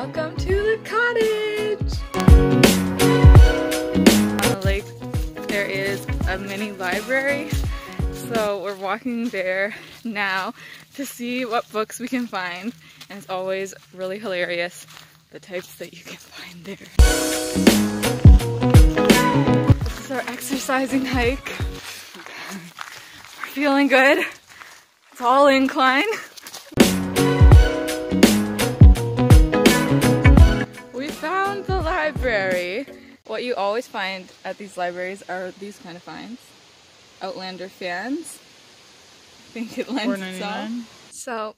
Welcome to the cottage! On the lake there is a mini library so we're walking there now to see what books we can find and it's always really hilarious the types that you can find there. This is our exercising hike. We're feeling good. It's all incline. Library. What you always find at these libraries are these kind of finds. Outlander fans. I think it lends itself. So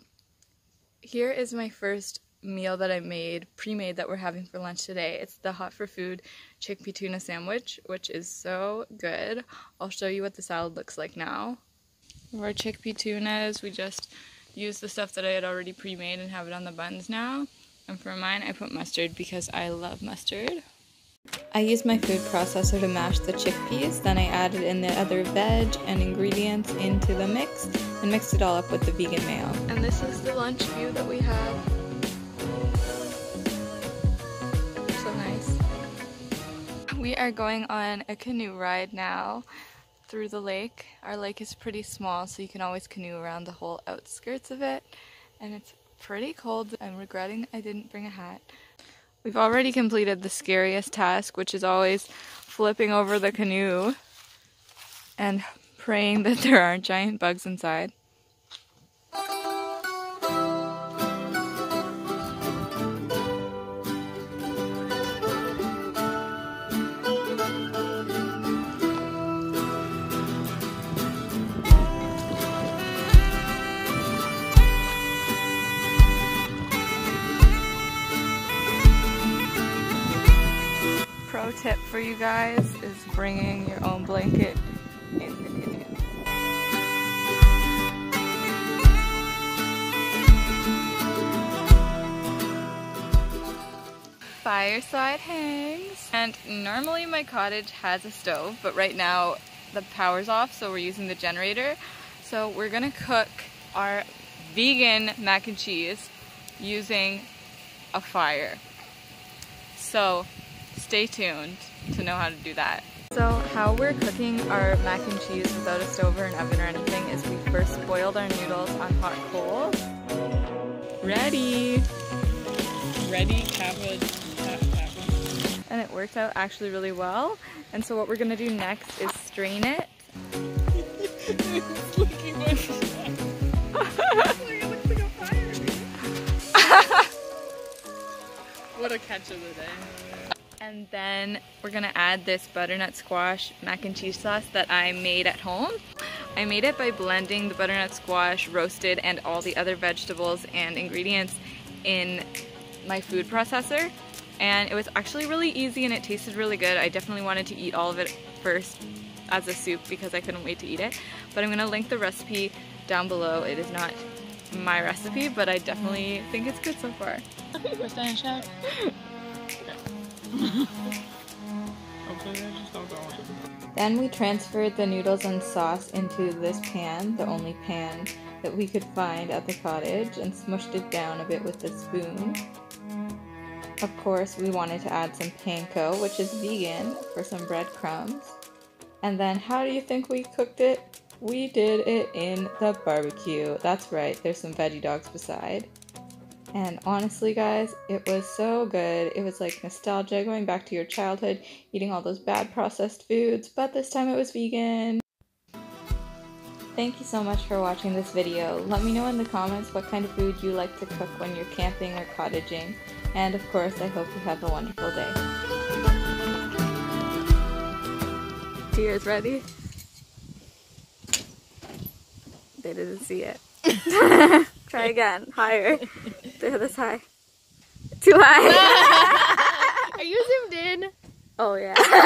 here is my first meal that I made, pre-made that we're having for lunch today. It's the Hot for Food chickpea tuna sandwich, which is so good. I'll show you what the salad looks like now. Our chickpea tunas, we just use the stuff that I had already pre-made and have it on the buns now. And for mine, I put mustard because I love mustard. I used my food processor to mash the chickpeas, then I added in the other veg and ingredients into the mix and mixed it all up with the vegan mayo. And this is the lunch view that we have. So nice. We are going on a canoe ride now through the lake. Our lake is pretty small so you can always canoe around the whole outskirts of it and it's pretty cold. I'm regretting I didn't bring a hat. We've already completed the scariest task, which is always flipping over the canoe and praying that there aren't giant bugs inside. Tip for you guys is bringing your own blanket in the canoe. Fireside hangs. And normally my cottage has a stove, but right now the power's off, so we're using the generator. So we're gonna cook our vegan mac and cheese using a fire. So stay tuned to know how to do that. So how we're cooking our mac and cheese without a stove or an oven or anything is we first boiled our noodles on hot coals. Ready! Ready, cabbage, And it worked out actually really well. And so what we're gonna do next is strain it. what a catch of the day. And then we're gonna add this butternut squash mac and cheese sauce that I made at home. I made it by blending the butternut squash, roasted, and all the other vegetables and ingredients in my food processor. And it was actually really easy and it tasted really good. I definitely wanted to eat all of it first as a soup because I couldn't wait to eat it. But I'm gonna link the recipe down below. It is not my recipe, but I definitely think it's good so far. First time chef. Then we transferred the noodles and sauce into this pan, the only pan that we could find at the cottage, and smushed it down a bit with a spoon. Of course, we wanted to add some panko, which is vegan, for some breadcrumbs. And then how do you think we cooked it? We did it in the barbecue. That's right, there's some veggie dogs beside. And honestly, guys, it was so good. It was like nostalgia going back to your childhood, eating all those bad processed foods, but this time it was vegan. Thank you so much for watching this video. Let me know in the comments what kind of food you like to cook when you're camping or cottaging. And of course, I hope you have a wonderful day. Cheers, ready? They didn't see it. Try again, higher. This high. Too high. Are you zoomed in? Oh yeah.